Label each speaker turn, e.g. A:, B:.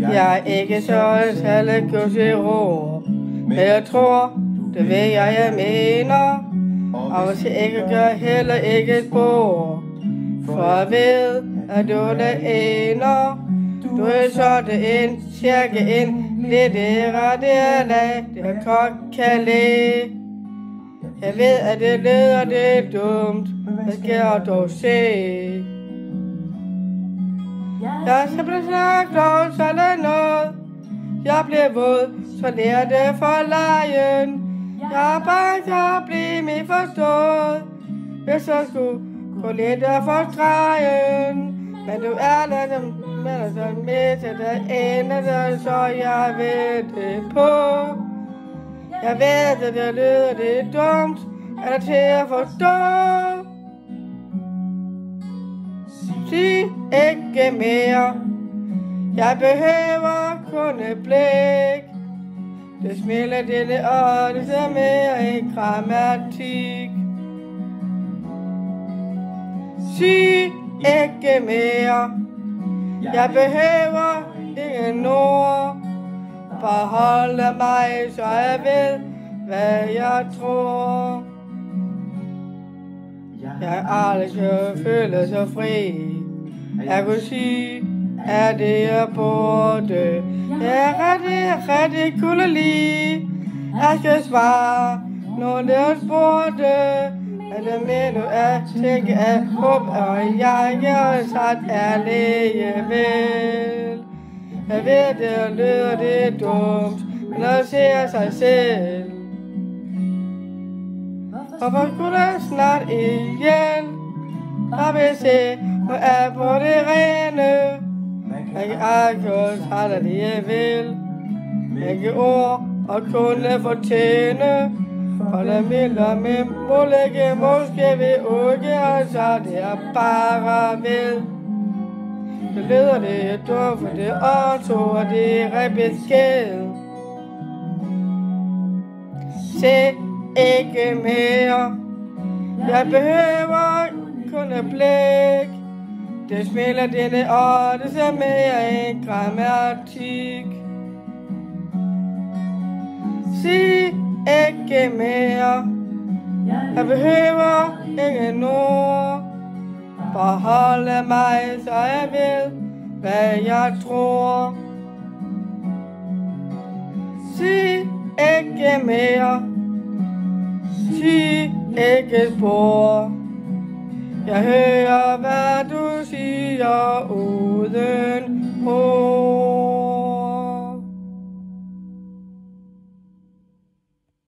A: Jeg er ikke så særlig god til ro, men jeg tror, det ved jeg, jeg mener. Og hvis jeg ikke gør heller ikke et bord, for jeg ved, at du er det ene. Du er så det en, cirka en, lidt det er lag, det er lide. Jeg ved, at det lyder det er dumt, hvad skal jeg dog se? Jeg skal blive sagt og jeg blev våd, så lærer det for lejen. Jeg er bange for at blive misforstået. Hvis jeg skulle gå lidt af for stregen. Men du er der, men er så med til det ene, så jeg ved det på. Jeg ved, at det lyder det er dumt, er det til at forstå. Sig ikke mere, jeg behøver kun et blik. Det smiler dine øjne, det er mere end grammatik. Sig ikke mere, jeg behøver ingen ord. Bare holde mig, så jeg ved, hvad jeg tror. Jeg aldrig så føle så fri. Jeg kunne sige, er det jeg burde. Jeg er rigtig, rigtig cool at. Jeg skal svare, når det er spurgte. Er det med, nu at tænke at håb, og jeg er sat ærlig vel. Jeg ved, det lyder det dumt, men når ser sig selv. Hvorfor skulle jeg snart igen? Jeg vil se, hvor er på det rene. Jeg kan aldrig have det, jeg vil. Ikke ord og kunne fortjene. For der mindre med målægge, måske vi ikke, altså det er bare ved. Det lyder det er dumt, for det er to, og det er besked. Se ikke mere. Jeg behøver kun et blik. Det spiller denne øjne, det ser mere en grammatik. Sig ikke mere. Jeg behøver ingen ord. Forholde mig, så jeg ved, hvad jeg tror. Sig ikke mere. Sig ikke spor. Jeg hører, hvad du siger uden ord.